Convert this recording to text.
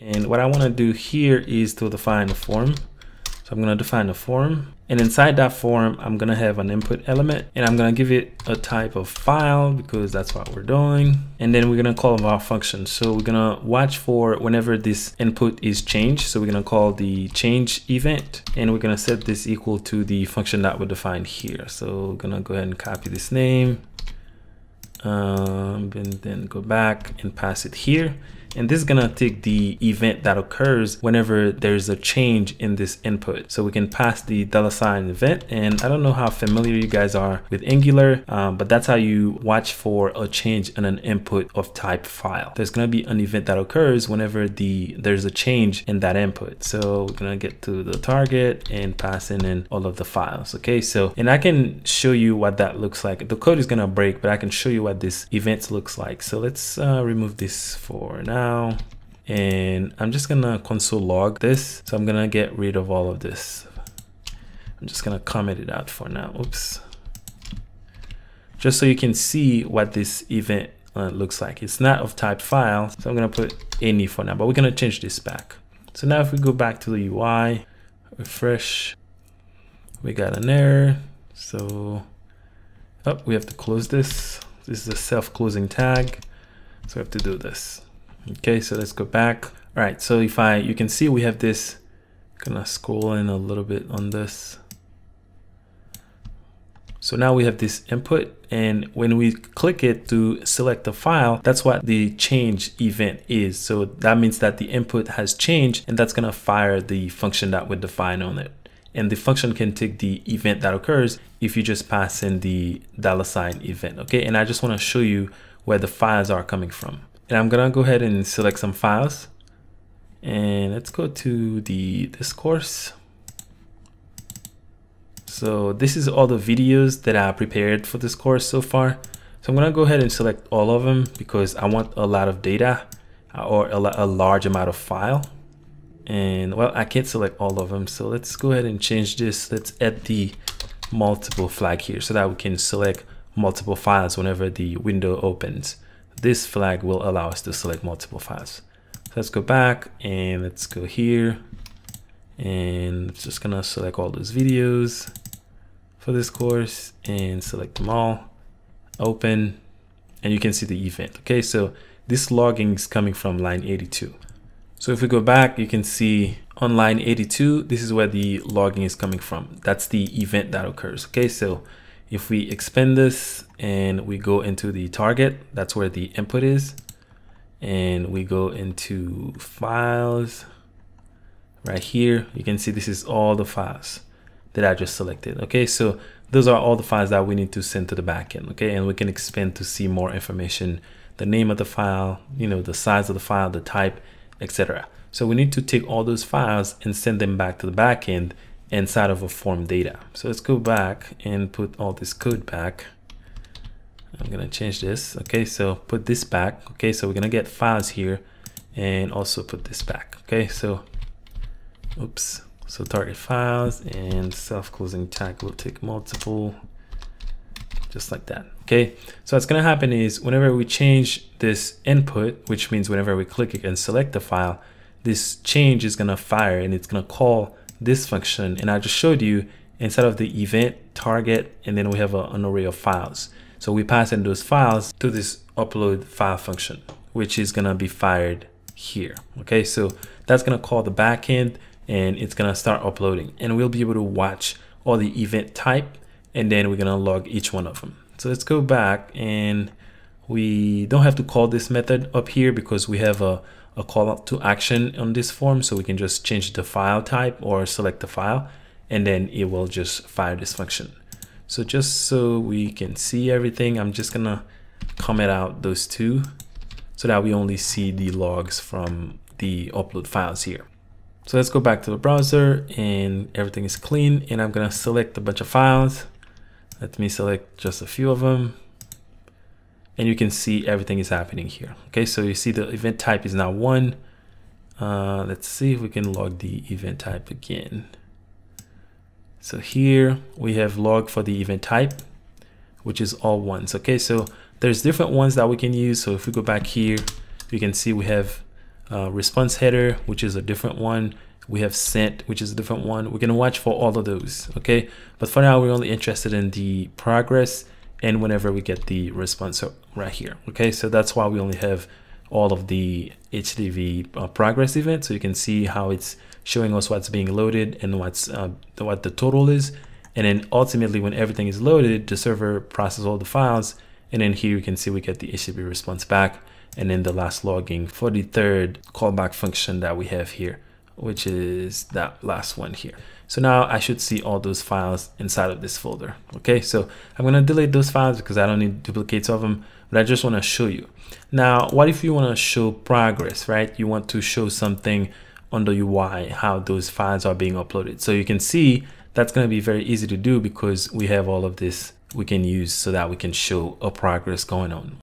And what I want to do here is to define a form. So I'm going to define a form and inside that form, I'm going to have an input element and I'm going to give it a type of file because that's what we're doing. And then we're going to call our function. So we're going to watch for whenever this input is changed. So we're going to call the change event and we're going to set this equal to the function that we defined here. So we're going to go ahead and copy this name um, and then go back and pass it here and this is gonna take the event that occurs whenever there's a change in this input. So we can pass the dollar sign event. And I don't know how familiar you guys are with Angular, um, but that's how you watch for a change in an input of type file. There's gonna be an event that occurs whenever the there's a change in that input. So we're gonna get to the target and pass in, all of the files. Okay, so and I can show you what that looks like. The code is gonna break, but I can show you what this event looks like. So let's uh, remove this for now now and I'm just gonna console log this. So I'm gonna get rid of all of this. I'm just gonna comment it out for now. Oops. Just so you can see what this event uh, looks like. It's not of type file. So I'm gonna put any for now, but we're gonna change this back. So now if we go back to the UI, refresh, we got an error. So oh, we have to close this. This is a self-closing tag. So we have to do this. Okay, so let's go back. All right, so if I, you can see we have this, gonna scroll in a little bit on this. So now we have this input and when we click it to select the file, that's what the change event is. So that means that the input has changed and that's gonna fire the function that we define on it. And the function can take the event that occurs if you just pass in the dollar sign event, okay? And I just wanna show you where the files are coming from. And I'm gonna go ahead and select some files. And let's go to the this course. So this is all the videos that I prepared for this course so far. So I'm gonna go ahead and select all of them because I want a lot of data uh, or a, a large amount of file. And well, I can't select all of them. So let's go ahead and change this. Let's add the multiple flag here so that we can select multiple files whenever the window opens this flag will allow us to select multiple files. So let's go back and let's go here and it's just gonna select all those videos for this course and select them all, open, and you can see the event. Okay, so this logging is coming from line 82. So if we go back, you can see on line 82, this is where the logging is coming from. That's the event that occurs. Okay, so if we expand this and we go into the target, that's where the input is. And we go into files right here. You can see this is all the files that I just selected. Okay, so those are all the files that we need to send to the backend. Okay, and we can expand to see more information, the name of the file, you know, the size of the file, the type, etc. So we need to take all those files and send them back to the backend inside of a form data. So let's go back and put all this code back. I'm gonna change this. Okay, so put this back. Okay, so we're gonna get files here and also put this back. Okay, so oops. So target files and self-closing tag will take multiple just like that. Okay, so what's gonna happen is whenever we change this input, which means whenever we click it and select the file, this change is gonna fire and it's gonna call this function and I just showed you instead of the event target and then we have a, an array of files. So we pass in those files to this upload file function, which is gonna be fired here. Okay, so that's gonna call the backend and it's gonna start uploading and we'll be able to watch all the event type and then we're gonna log each one of them. So let's go back and we don't have to call this method up here because we have a a call to action on this form. So we can just change the file type or select the file and then it will just fire this function. So just so we can see everything, I'm just gonna comment out those two so that we only see the logs from the upload files here. So let's go back to the browser and everything is clean and I'm gonna select a bunch of files. Let me select just a few of them and you can see everything is happening here. Okay, so you see the event type is now one. Uh, let's see if we can log the event type again. So here we have log for the event type, which is all ones. Okay, so there's different ones that we can use. So if we go back here, you can see we have uh, response header, which is a different one. We have sent, which is a different one. We're gonna watch for all of those, okay? But for now, we're only interested in the progress and whenever we get the response right here, okay? So that's why we only have all of the HTTP uh, progress events. So you can see how it's showing us what's being loaded and what's uh, what the total is. And then ultimately when everything is loaded, the server processes all the files. And then here you can see we get the HTTP response back and then the last logging for the third callback function that we have here, which is that last one here. So now I should see all those files inside of this folder. Okay, so I'm gonna delete those files because I don't need duplicates of them, but I just wanna show you. Now, what if you wanna show progress, right? You want to show something on the UI, how those files are being uploaded. So you can see that's gonna be very easy to do because we have all of this we can use so that we can show a progress going on.